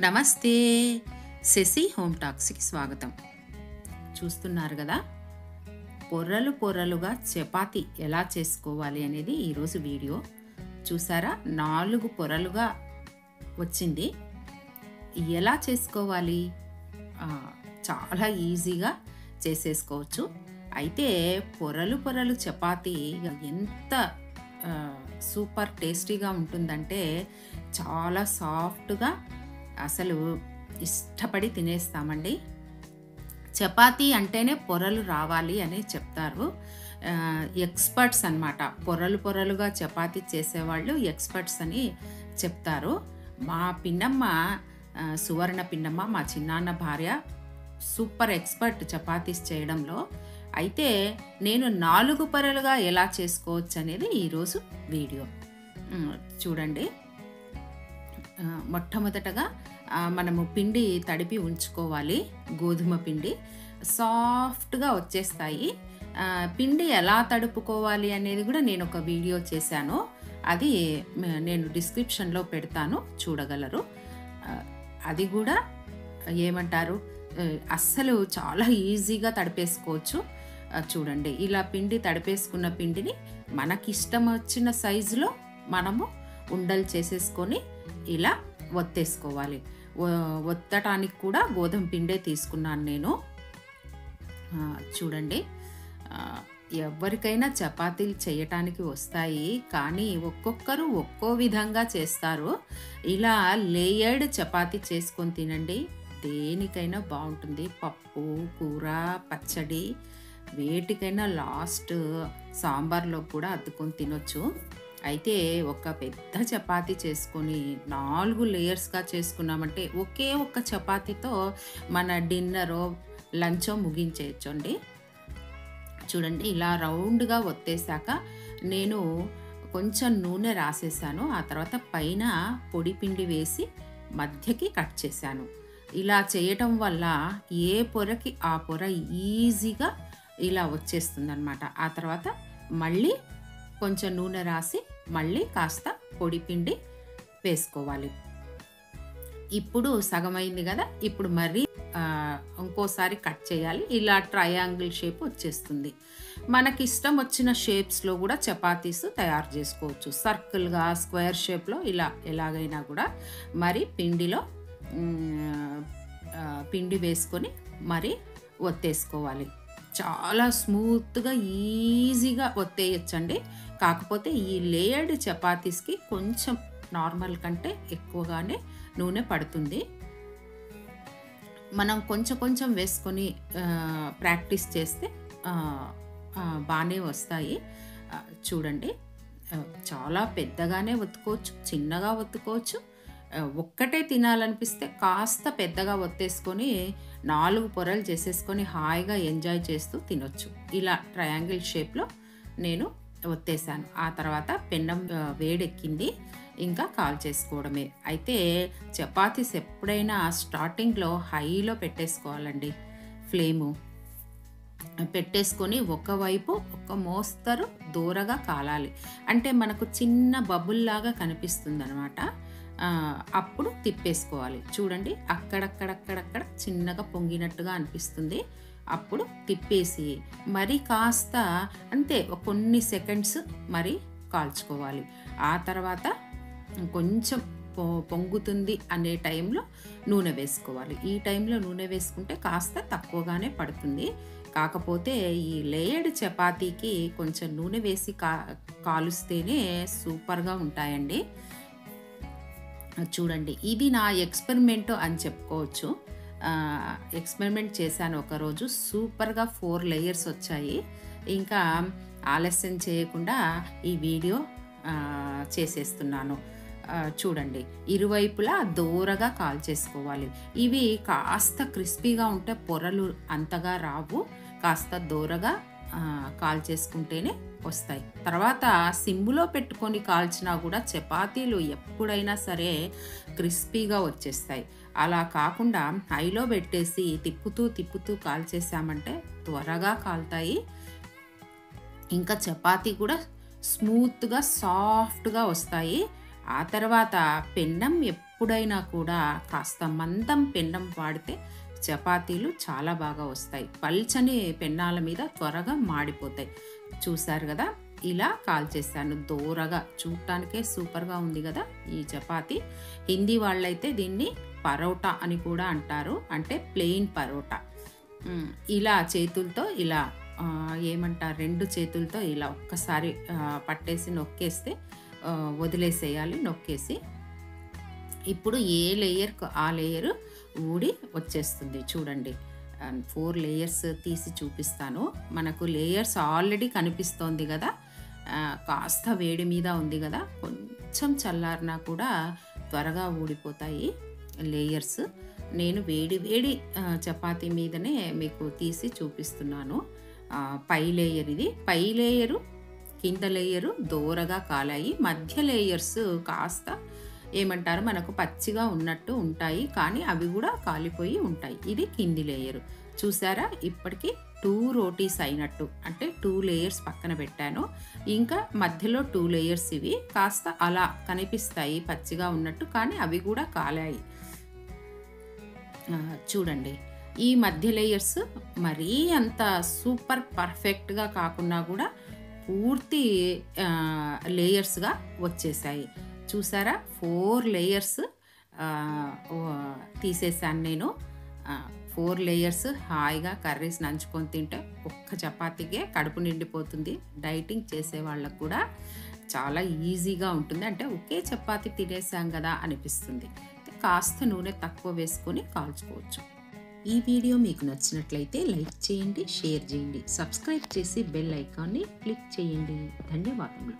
నమస్తే. శశి హోమ్ టాక్స్కి స్వాగతం. చూస్తున్నారు కదా? పొర్రలు పొర్రలుగా చపాతి ఎలా చేసుకోవాలి అనేది ఈరోజు వీడియో. చూసారా? నాలుగు పొరలుగా వచ్చింది. ఎలా చేసుకోవాలి? చాలా ఈజీగా చేసేసుకోవచ్చు. అయితే పొరలు పొరలు చపాతి ఎంత సూపర్ టేస్టీగా ఉంటుందంటే చాలా సాఫ్ట్గా అసలు ఇష్టపడి తినేస్తామండి. చపాతీ అంటేనే పొరలు రావాలి అని చెప్తారు. ఎక్స్పర్ట్స్ అన్నమాట. పొరలు పొరలుగా చపాతీ చేసేవాళ్ళు ఎక్స్పర్ట్స్ అని చెప్తారు. మా పిన్నమ్మ సువర్ణ పిన్నమ్మ మా చిన్నాన్న భార్య సూపర్ ఎక్స్పర్ట్ చపాతీస్ చేయడంలో. అయితే నేను నాలుగు పొరలుగా ఎలా చేసుకోవచ్చు అనేది ఈరోజు వీడియో. చూడండి. మొట్టమొదటగా మనము పిండి తడిపి ఉంచుకోవాలి గోధుమ పిండి. సాఫ్ట్గా వచ్చేస్తాయి. పిండి ఎలా తడుపుకోవాలి అనేది కూడా నేను ఒక వీడియో చేశాను. అది నేను డిస్క్రిప్షన్లో పెడతాను చూడగలరు. అది కూడా ఏమంటారు అస్సలు చాలా ఈజీగా తడిపేసుకోవచ్చు. చూడండి ఇలా పిండి తడిపేసుకున్న పిండిని మనకి ఇష్టం వచ్చిన సైజులో మనము ఉండలు చేసేసుకొని ఇలా ఒత్తేసుకోవాలి. ఒత్తటానికి కూడా గోధుమ పిండే తీసుకున్నాను నేను. చూడండి. ఎవరికైనా చపాతీలు చేయటానికి వస్తాయి కానీ ఒక్కొక్కరు ఒక్కో విధంగా చేస్తారు. ఇలా లేయర్డ్ చపాతీ చేసుకొని తినండి. దేనికైనా బాగుంటుంది. పప్పు కూర పచ్చడి వేటికైనా లాస్ట్ సాంబార్లో కూడా అద్దుకొని తినొచ్చు. అయితే ఒక పెద్ద చపాతి చేసుకొని నాలుగు లేయర్స్గా చేసుకున్నామంటే ఒకే ఒక్క చపాతీతో మన డిన్నరో లంచో ముగించేయచ్చు అండి చూడండి ఇలా రౌండ్గా ఒత్తేసాక నేను కొంచెం నూనె రాసేసాను. ఆ తర్వాత పైన పొడి పిండి వేసి మధ్యకి కట్ చేశాను. ఇలా చేయటం వల్ల ఏ పొరకి ఆ పొర ఈజీగా ఇలా వచ్చేస్తుంది అనమాట ఆ తర్వాత మళ్ళీ కొంచెం నూనె రాసి మళ్ళీ కాస్త పొడి పిండి వేసుకోవాలి. ఇప్పుడు సగమైంది కదా ఇప్పుడు మరీ ఇంకోసారి కట్ చేయాలి. ఇలా ట్రయాంగిల్ షేప్ వచ్చేస్తుంది. మనకి ఇష్టం వచ్చిన షేప్స్లో కూడా చపాతీస్ తయారు చేసుకోవచ్చు. సర్కిల్గా స్క్వేర్ షేప్లో ఇలా ఎలాగైనా కూడా మరి పిండిలో పిండి వేసుకొని మరి ఒత్తేసుకోవాలి. చాలా స్మూత్గా ఈజీగా ఒత్తేయచ్చండి. కాకపోతే ఈ లేయర్డ్ చపాతీస్కి కొంచెం నార్మల్ కంటే ఎక్కువగానే నూనె పడుతుంది. మనం కొంచెం కొంచెం వేసుకొని ప్రాక్టీస్ చేస్తే బాగానే వస్తాయి. చూడండి. చాలా పెద్దగానే ఒత్తుకోవచ్చు చిన్నగా ఒత్తుకోవచ్చు. ఒక్కటే తినాలనిపిస్తే కాస్త పెద్దగా ఒత్తేసుకొని నాలుగు పొరలు చేసేసుకొని హాయిగా ఎంజాయ్ చేస్తూ తినొచ్చు. ఇలా ట్రయాంగిల్ షేప్లో నేను ఒత్తేసాను. ఆ తర్వాత పెన్నం వేడెక్కింది. ఇంకా కాల్ చేసుకోవడమే. అయితే చపాతీస్ ఎప్పుడైనా స్టార్టింగ్లో హైలో పెట్టేసుకోవాలండి. ఫ్లేము. పెట్టేసుకొని ఒకవైపు ఒక మోస్తరు దూరగా కాలాలి. అంటే మనకు చిన్న బబుల్లాగా కనిపిస్తుంది అనమాట అప్పుడు తిప్పేసుకోవాలి. చూడండి అక్కడక్కడక్కడక్కడ చిన్నగా పొంగినట్టుగా అనిపిస్తుంది. అప్పుడు తిప్పేసి మరి కాస్త అంతే కొన్ని సెకండ్స్ మరి కాల్చుకోవాలి. ఆ తర్వాత కొంచెం పొ- పొంగుతుంది అనే టైంలో నూనె వేసుకోవాలి. ఈ టైంలో నూనె వేసుకుంటే కాస్త తక్కువగానే పడుతుంది. కాకపోతే ఈ లేయర్డ్ చపాతీకి కొంచెం నూనె వేసి కా కాలుస్తేనే సూపర్గా ఉంటాయండి. చూడండి ఇది నా ఎక్స్పెరిమెంట్ అని చెప్పుకోవచ్చు. ఎక్స్పెరిమెంట్ చేశాను ఒకరోజు. సూపర్గా ఫోర్ లేయర్స్ వచ్చాయి. ఇంకా ఆలస్యం చేయకుండా ఈ వీడియో చేసేస్తున్నాను. చూడండి. ఇరువైపులా దూరగా కాల్ చేసుకోవాలి. ఇవి కాస్త క్రిస్పీగా ఉంటే పొరలు అంతగా రావు. కాస్త దూరగా కాల్ చేసుకుంటేనే వస్తాయి. తర్వాత సిమ్లో పెట్టుకొని కాల్చినా కూడా చపాతీలు ఎప్పుడైనా సరే క్రిస్పీగా వచ్చేస్తాయి. అలా కాకుండా హైలో పెట్టేసి తిప్పుతూ తిప్పుతూ కాల్చేసామంటే త్వరగా కాలుతాయి. ఇంకా చపాతీ కూడా స్మూత్గా సాఫ్ట్గా వస్తాయి. ఆ తర్వాత పెన్నం ఎప్పుడైనా కూడా కాస్త మందం పెన్నం వాడితే చపాతీలు చాలా బాగా వస్తాయి. పల్చని పెన్నాల మీద త్వరగా మాడిపోతాయి. చూసారు కదా? ఇలా కాల్ చేశాను. దూరగా చూడటానికే సూపర్గా ఉంది కదా ఈ చపాతీ. హిందీ వాళ్ళైతే దీన్ని పరోటా అని కూడా అంటారు. అంటే ప్లెయిన్ పరోటా. ఇలా చేతులతో ఇలా ఏమంటారు? రెండు చేతులతో ఇలా ఒక్కసారి పట్టేసి నొక్కేస్తే వదిలేసేయాలి నొక్కేసి. ఇప్పుడు ఏ లేయర్కు ఆ లేయరు ఊడి వచ్చేస్తుంది. చూడండి. ఫోర్ లేయర్స్ తీసి చూపిస్తాను. మనకు లేయర్స్ ఆల్రెడీ కనిపిస్తోంది కదా. కాస్త వేడి మీద ఉంది కదా. కొంచెం చల్లారినా కూడా త్వరగా ఊడిపోతాయి లేయర్స్ నేను వేడి వేడి చపాతీ మీదనే మీకు తీసి చూపిస్తున్నాను. పై లేయర్ ఇది. పై లేయరు కింద లేయరు దోరగా కాలాయి. మధ్య లేయర్స్ కాస్త ఏమంటారు? మనకు పచ్చిగా ఉన్నట్టు ఉంటాయి. కానీ అవి కూడా కాలిపోయి ఉంటాయి. ఇది కింది లేయరు. చూసారా? ఇప్పటికీ టూ రోటీస్ అయినట్టు. అంటే టూ లేయర్స్ పక్కన పెట్టాను. ఇంకా మధ్యలో టూ లేయర్స్ ఇవి. కాస్త అలా కనిపిస్తాయి పచ్చిగా ఉన్నట్టు. కానీ అవి కూడా కాలాయి. చూడండి. ఈ మధ్య లేయర్స్ మరీ అంత సూపర్ పర్ఫెక్ట్గా కాకున్నా కూడా పూర్తి లేయర్స్గా వచ్చేసాయి. చూసారా? ఫోర్ లేయర్స్ తీసేసాను నేను. ఫోర్ లేయర్స్ హాయిగా కర్రీస్ నంచుకొని తింటే ఒక్క చపాతీకే కడుపు నిండిపోతుంది. డైటింగ్ చేసే వాళ్ళకు కూడా చాలా ఈజీగా ఉంటుంది. అంటే ఒకే చపాతీ తినేసాం కదా అనిపిస్తుంది. కాస్త నూనె తక్కువ వేసుకొని కాల్చుకోవచ్చు. ఈ వీడియో మీకు నచ్చినట్లయితే లైక్ చేయండి షేర్ చేయండి. సబ్స్క్రైబ్ చేసి బెల్ ఐకాన్ని క్లిక్ చేయండి. ధన్యవాదములు.